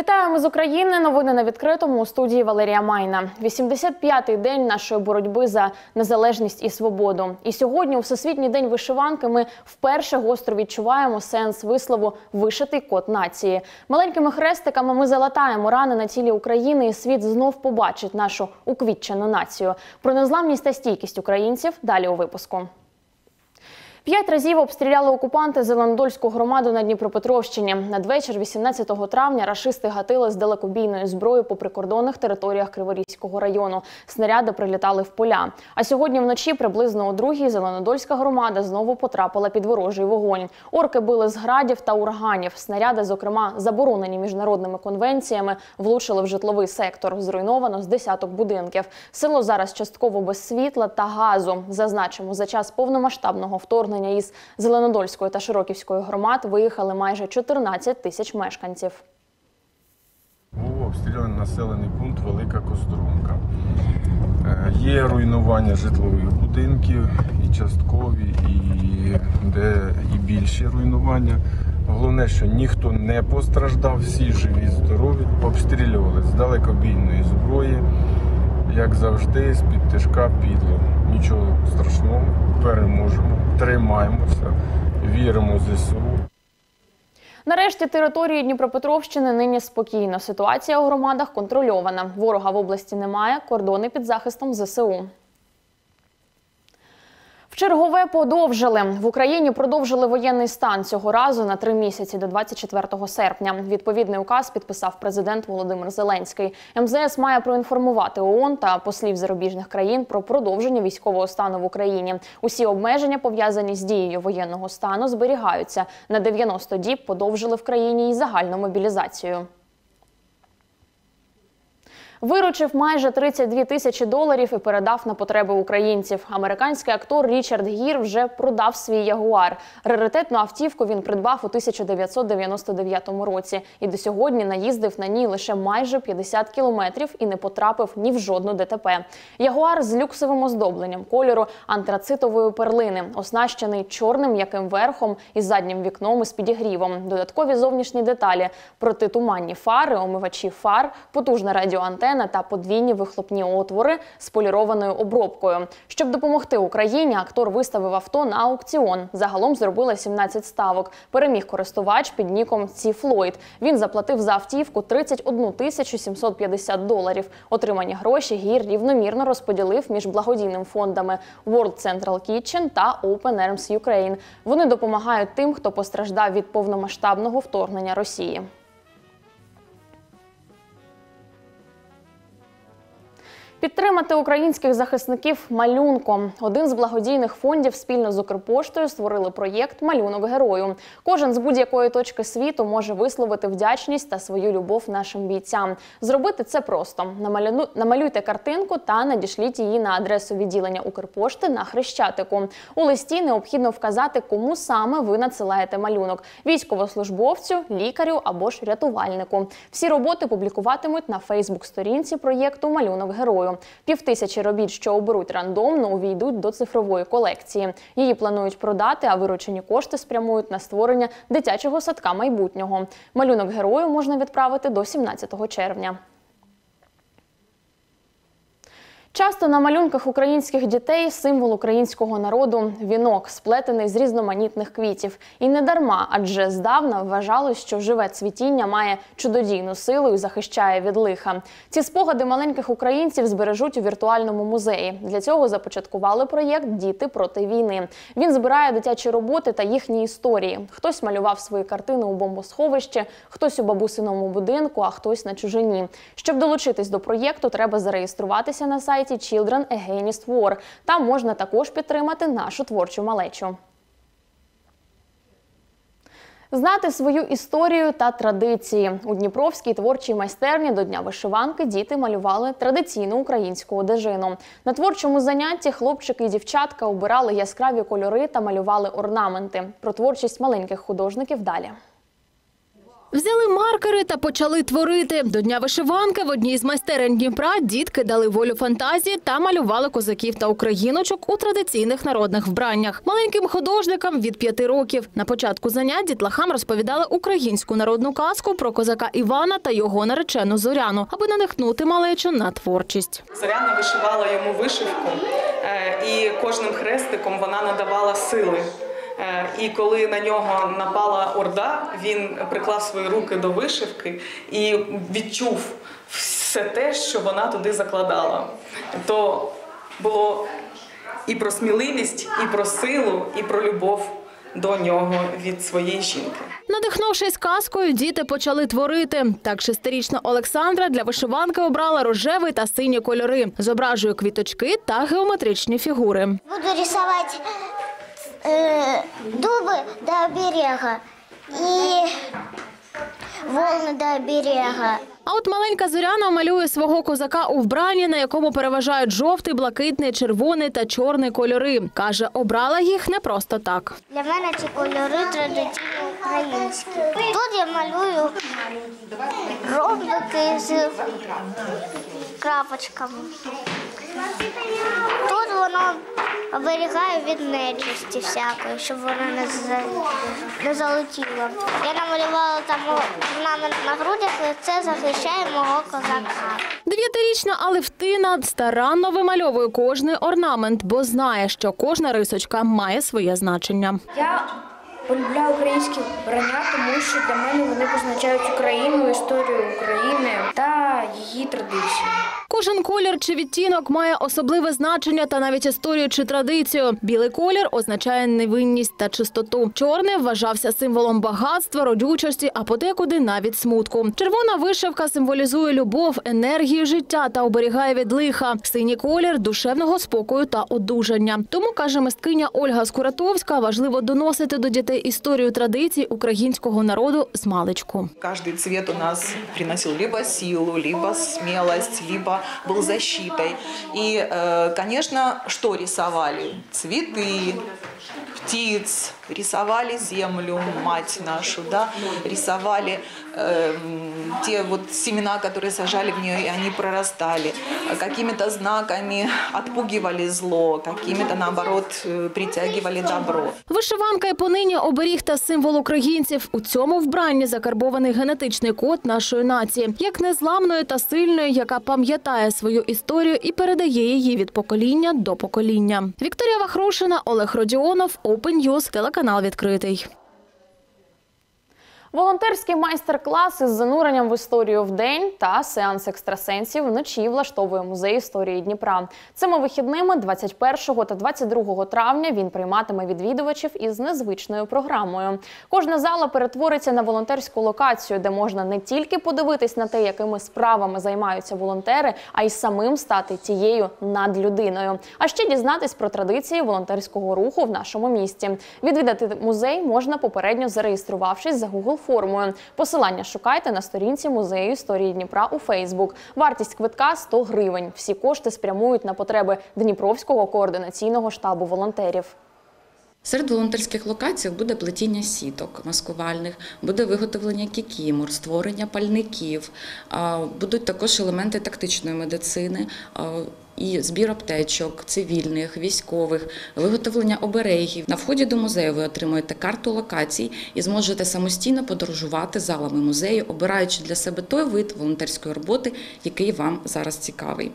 Вітаємо з України. Новини на відкритому у студії Валерія Майна. 85-й день нашої боротьби за незалежність і свободу. І сьогодні, у всесвітній день вишиванки, ми вперше гостро відчуваємо сенс вислову Вишитий код нації. Маленькими хрестиками ми залатаємо рани на тілі України, і світ знов побачить нашу уквітчену націю. Про незламність та стійкість українців далі у випуску. П'ять разів обстріляли окупанти Зеленодольську громаду на Дніпропетровщині. Надвечір, 18 травня, рашисти гатили з далекобійної зброї по прикордонних територіях Криворізького району. Снаряди прилітали в поля. А сьогодні вночі, приблизно о другій, Зеленодольська громада знову потрапила під ворожий вогонь. Орки били з градів та ураганів. Снаряди, зокрема, заборонені міжнародними конвенціями, влучили в житловий сектор. Зруйновано з десяток будинків. Село зараз частково без світла та газу. Зазначимо, за час повномасштабного вторгнення із Зеленодольської та Широківської громад виїхали майже 14 тисяч мешканців. Був обстріляний населений пункт Велика Кострумка. Е, Є руйнування житлових будинків, і часткові, і де і більші руйнування. Головне, що ніхто не постраждав, всі живі, здорові, обстрілювали з далекобійної зброї, як завжди, з-під тишка підло. Нічого страшного, переможемо, тримаємося, віримо в ЗСУ. Нарешті території Дніпропетровщини нині спокійно. Ситуація у громадах контрольована. Ворога в області немає. Кордони під захистом ЗСУ. В чергове подовжили в Україні. Продовжили воєнний стан цього разу на три місяці до 24 серпня. Відповідний указ підписав президент Володимир Зеленський. МЗС має проінформувати ООН та послів зарубіжних країн про продовження військового стану в Україні. Усі обмеження пов'язані з дією воєнного стану зберігаються на 90 діб. Подовжили в країні і загальну мобілізацію. Виручив майже 32 тисячі доларів і передав на потреби українців. Американський актор Річард Гір вже продав свій ягуар. Раритетну автівку він придбав у 1999 році і до сьогодні наїздив на ній лише майже 50 кілометрів і не потрапив ні в жодну ДТП. Ягуар з люксовим оздобленням кольору антрацитової перлини, оснащений чорним м'яким верхом і заднім вікном із підігрівом. Додаткові зовнішні деталі протитуманні фари, омивачі фар, потужна радіоантена та подвійні вихлопні отвори з полірованою обробкою. Щоб допомогти Україні, актор виставив авто на аукціон. Загалом зробили 17 ставок. Переміг користувач під ніком Ці Флойд. Він заплатив за автівку 31 тисячу 750 доларів. Отримані гроші гір рівномірно розподілив між благодійними фондами World Central Kitchen та Open Arms Ukraine. Вони допомагають тим, хто постраждав від повномасштабного вторгнення Росії. Підтримати українських захисників малюнком. Один з благодійних фондів спільно з Укрпоштою створили проєкт Малюнок герою. Кожен з будь-якої точки світу може висловити вдячність та свою любов нашим бійцям. Зробити це просто намалюйте картинку та надішліть її на адресу відділення Укрпошти на Хрещатику. У листі необхідно вказати, кому саме ви надсилаєте малюнок: військовослужбовцю, лікарю або ж рятувальнику. Всі роботи публікуватимуть на Фейсбук-сторінці проєкту Малюнок герою. Півтисячі робіт, що оберуть рандомно, увійдуть до цифрової колекції. Її планують продати, а виручені кошти спрямують на створення дитячого садка майбутнього. Малюнок герою можна відправити до 17 червня. Часто на малюнках українських дітей символ українського народу вінок, сплетений з різноманітних квітів. І не дарма, адже здавна вважалось, що живе цвітіння має чудодійну силу і захищає від лиха. Ці спогади маленьких українців збережуть у віртуальному музеї. Для цього започаткували проєкт Діти проти війни. Він збирає дитячі роботи та їхні історії. Хтось малював свої картини у бомбосховищі, хтось у бабусиному будинку, а хтось на чужині. Щоб долучитись до проєкту, треба зареєструватися на сайті Children Against War. Там можна також підтримати нашу творчу малечу. Знати свою історію та традиції у Дніпровській творчій майстерні до Дня вишиванки діти малювали традиційну українську одежину. На творчому занятті хлопчики і дівчатка обирали яскраві кольори та малювали орнаменти. Про творчість маленьких художників далі. Взяли маркери та почали творити. До Дня вишиванки в одній з майстерень Дніпра дітки дали волю фантазії та малювали козаків та україночок у традиційних народних вбраннях. Маленьким художникам від п'яти років. На початку занять дітлахам розповідали українську народну казку про козака Івана та його наречену Зоряну, аби надихнути малечу на творчість. Зоряна вишивала йому вишивку, е, і кожним хрестиком вона надавала сили. Е, І коли на нього напала орда, він приклав свої руки до вишивки і відчув все те, що вона туди закладала. То було і про сміливість, і про силу, і про любов до нього від своєї жінки. Надихнувшись казкою, діти почали творити. Так шестирічна Олександра для вишиванки обрала рожевий та сині кольори, зображує квіточки та геометричні фігури. Буду рисовать э, дубы до берега и волны до берега. А от маленька Зоряна малює свого козака у вбранні, на якому переважають жовтий, блакитний, червоний та чорний кольори. Каже, обрала їх не просто так. Для мене ці кольори традиційно українські. Тут я малюю ромбики з крапочками. Тут воно оберігає від нечисті всякої, щоб вона не, за... не залетіла. Я намалювала там орнамент на грудях, і це захищає мого козака. Дев'ятирічна Алевтина старанно вимальовує кожний орнамент, бо знає, що кожна рисочка має своє значення. Я полюбляю українські вбрання, тому що для мене вони позначають Україну, історію України та її традиції. Кожен колір чи відтінок має особливе значення та навіть історію чи традицію. Білий колір означає невинність та чистоту. Чорний вважався символом багатства, родючості, а подекуди навіть смутку. Червона вишивка символізує любов, енергію життя та оберігає від лиха. Синій колір душевного спокою та одужання. Тому каже мисткиня Ольга Скуратовська, важливо доносити до дітей історію традицій українського народу з маличку. Каждый цвет у нас приносил либо силу, либо смелость, либо был защитой. И, э, конечно, что рисовали? Цветы, птиц, рисовали землю, мать нашу, да, рисовали э, м, те вот семена, которые сажали в нее, и они прорастали. Какими-то знаками отпугивали зло, какими-то, наоборот, э, притягивали добро. Вишиванка і понині оберіг та символ українців. У цьому вбранні закарбований генетичний код нашої нації, як незламної та сильною, яка пам'ятає свою історію і передає її від покоління до покоління. Вікторія Вахрушина, Олег Родіонов, Open News, телеканал відкритий. Волонтерський майстер-клас із зануренням в історію в день та сеанс екстрасенсів вночі влаштовує музей історії Дніпра. Цими вихідними 21 та 22 травня він прийматиме відвідувачів із незвичною програмою. Кожна зала перетвориться на волонтерську локацію, де можна не тільки подивитись на те, якими справами займаються волонтери, а й самим стати тією надлюдиною. А ще дізнатись про традиції волонтерського руху в нашому місті. Відвідати музей можна попередньо зареєструвавшись за Google формою. Посилання шукайте на сторінці музею історії Дніпра у Фейсбук. Вартість квитка 100 гривень. Всі кошти спрямують на потреби Дніпровського координаційного штабу волонтерів. Серед волонтерських локацій буде плетіння сіток маскувальних, буде виготовлення кікімор, створення пальників, будуть також елементи тактичної медицини. І збір аптечок, цивільних, військових, виготовлення оберегів. На вході до музею ви отримуєте карту локацій і зможете самостійно подорожувати залами музею, обираючи для себе той вид волонтерської роботи, який вам зараз цікавий.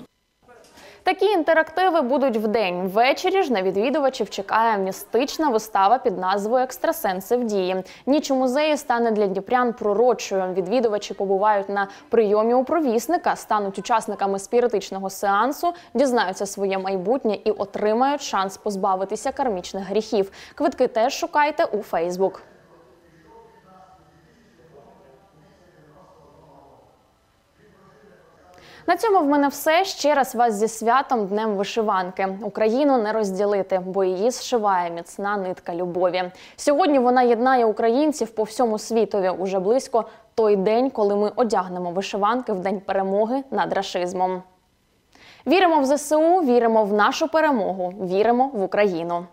Такі інтерактиви будуть вдень. Ввечері ж на відвідувачів чекає містична вистава під назвою Екстрасенси в дії. Ніч у музеї стане для дніпрян пророчою. Відвідувачі побувають на прийомі у провісника, стануть учасниками спіритичного сеансу, дізнаються своє майбутнє і отримають шанс позбавитися кармічних гріхів. Квитки теж шукайте у Фейсбук. На цьому в мене все. Ще раз вас зі святом Днем вишиванки. Україну не розділити, бо її зшиває міцна нитка любові. Сьогодні вона єднає українців по всьому світові. Уже близько той день, коли ми одягнемо вишиванки в день перемоги над рашизмом. Віримо в ЗСУ, віримо в нашу перемогу, віримо в Україну.